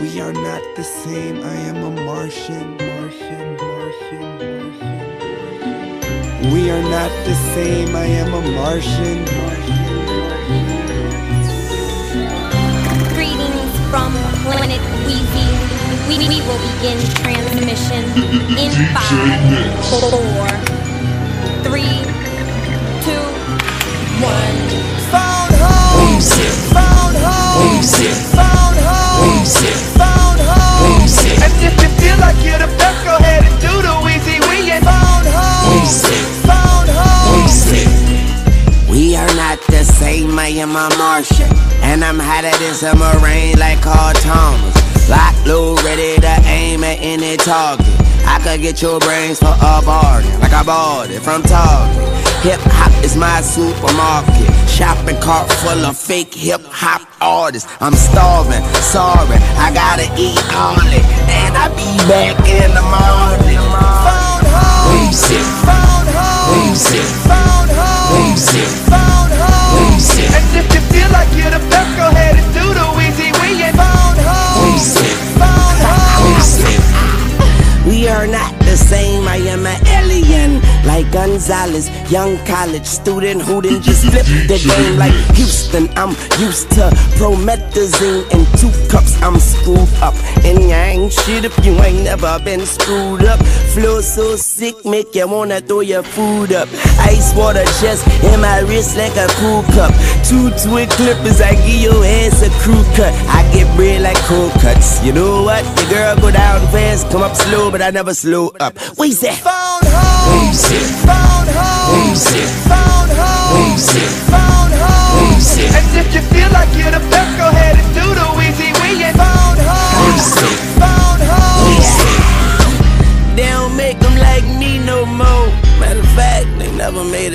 We are not the same. I am a Martian. Martian, Martian, Martian. We are not the same. I am a Martian. Martian, Martian. Greetings from planet Weezy. We, we will begin transmission in five, four, three, not the same, I am a Martian. And I'm hotter than some rain like Carl Thomas. Lock low, ready to aim at any target. I could get your brains for a bargain, like I bought it from Target. Hip hop is my supermarket. Shopping cart full of fake hip hop artists. I'm starving, sorry, I gotta eat all it. And I'll be back in the morning. Are not the same. I am an alien, like Gonzalez, young college student who didn't just flip the game like Houston. I'm used to promethazine and two cups. I'm screwed up, and you ain't shit if you ain't never been screwed up. Flow so sick, make you wanna throw your food up. Ice water chest in my wrist like a cool cup. Two twin clippers, I give your ass a crew cut. I get bread like cold cuts. You know what? The girl go down fast, come up slow, but I never slow up. We say. Found home. Found home. Found home. Found home. And if you feel like you're the best,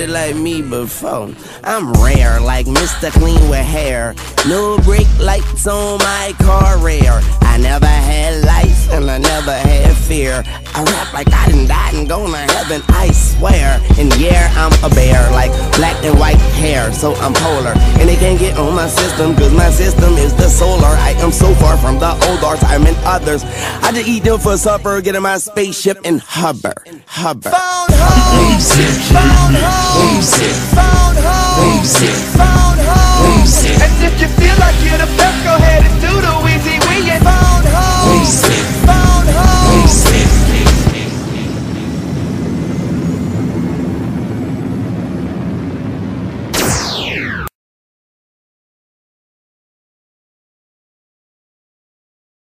it like me before. I'm rare, like Mr. Clean with hair. No brake lights on my car, rare. I never had life and I never had fear. I rap like I done died and gone to heaven, I swear. And yeah, I'm a bear, like black and white hair, so I'm polar. And they can't get on my system, cause my system is the solar. I am so far from the old arts, I'm in others. I just eat them for supper, get in my spaceship and hover, hover. Found home. Found home. Found home. Found home. And if you feel like you're the best,